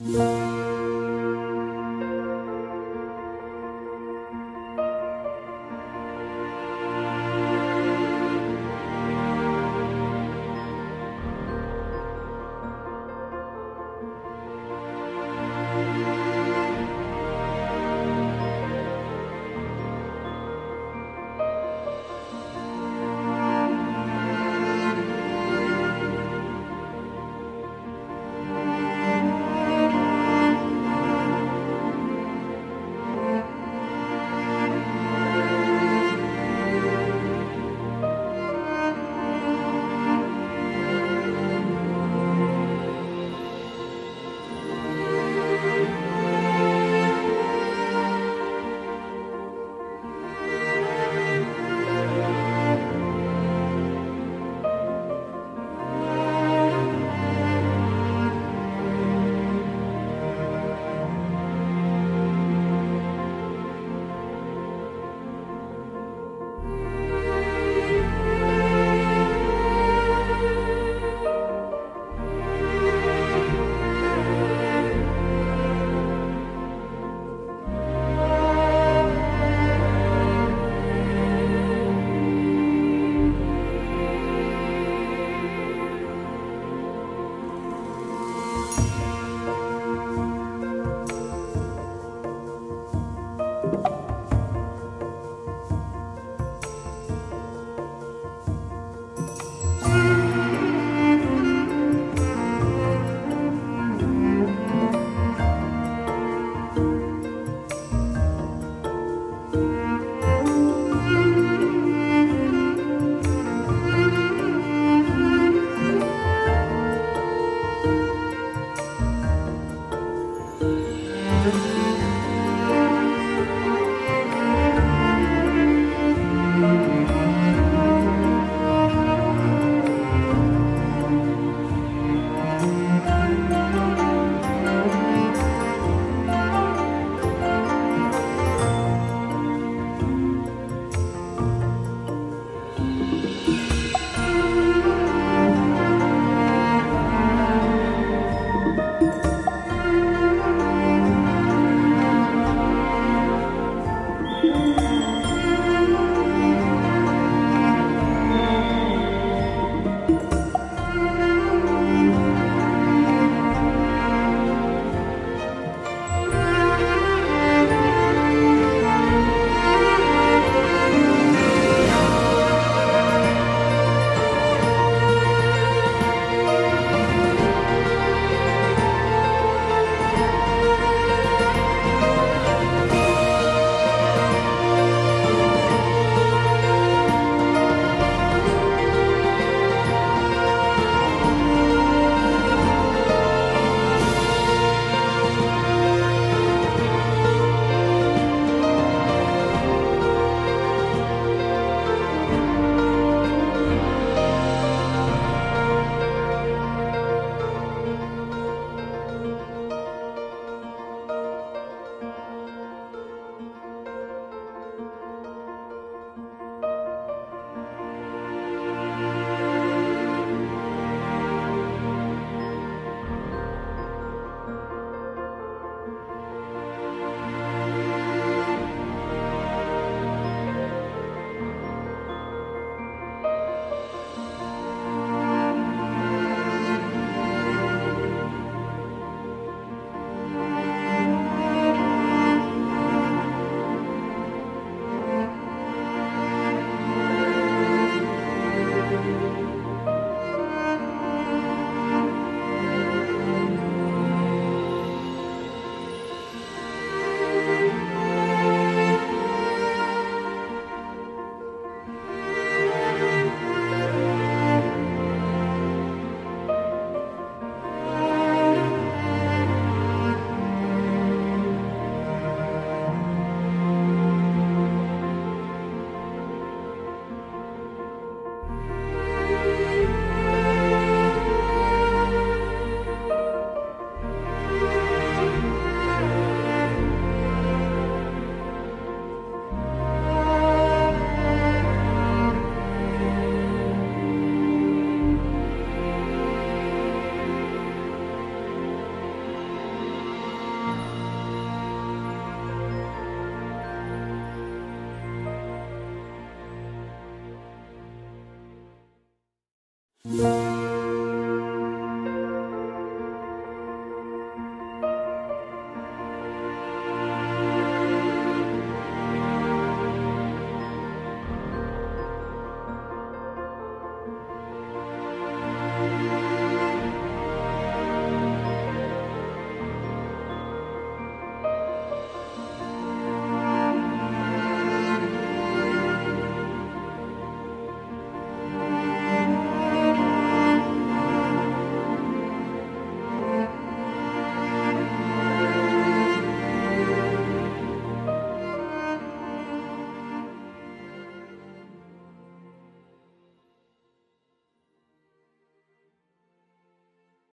Música